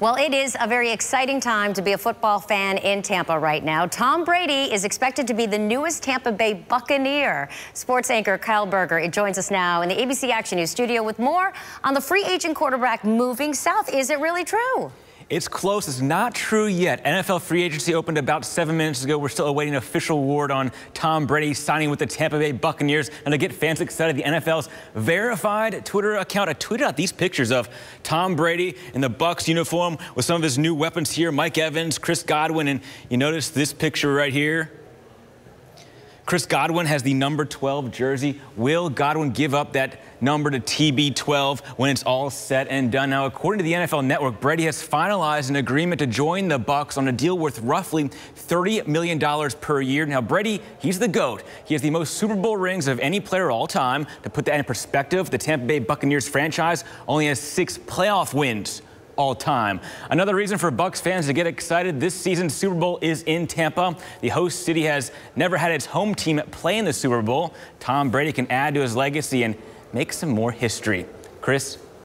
Well, it is a very exciting time to be a football fan in Tampa right now. Tom Brady is expected to be the newest Tampa Bay Buccaneer. Sports anchor Kyle Berger joins us now in the ABC Action News studio with more on the free agent quarterback moving south. Is it really true? It's close. It's not true yet. NFL free agency opened about seven minutes ago. We're still awaiting official word on Tom Brady signing with the Tampa Bay Buccaneers. And to get fans excited, the NFL's verified Twitter account I tweeted out these pictures of Tom Brady in the Bucs uniform with some of his new weapons here, Mike Evans, Chris Godwin, and you notice this picture right here. Chris Godwin has the number 12 jersey. Will Godwin give up that number to TB12 when it's all said and done? Now, according to the NFL Network, Brady has finalized an agreement to join the Bucs on a deal worth roughly $30 million per year. Now, Brady, he's the GOAT. He has the most Super Bowl rings of any player all time. To put that in perspective, the Tampa Bay Buccaneers franchise only has six playoff wins all time. Another reason for Bucs fans to get excited, this season's Super Bowl is in Tampa. The host city has never had its home team play in the Super Bowl. Tom Brady can add to his legacy and make some more history. Chris?